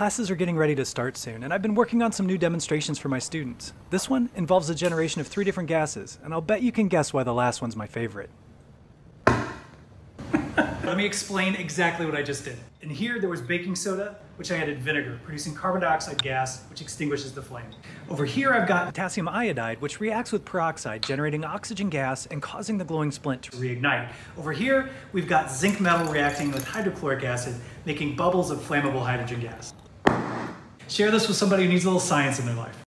Classes are getting ready to start soon, and I've been working on some new demonstrations for my students. This one involves the generation of three different gases, and I'll bet you can guess why the last one's my favorite. Let me explain exactly what I just did. In here, there was baking soda, which I added vinegar, producing carbon dioxide gas, which extinguishes the flame. Over here, I've got potassium iodide, which reacts with peroxide, generating oxygen gas and causing the glowing splint to reignite. Over here, we've got zinc metal reacting with hydrochloric acid, making bubbles of flammable hydrogen gas. Share this with somebody who needs a little science in their life.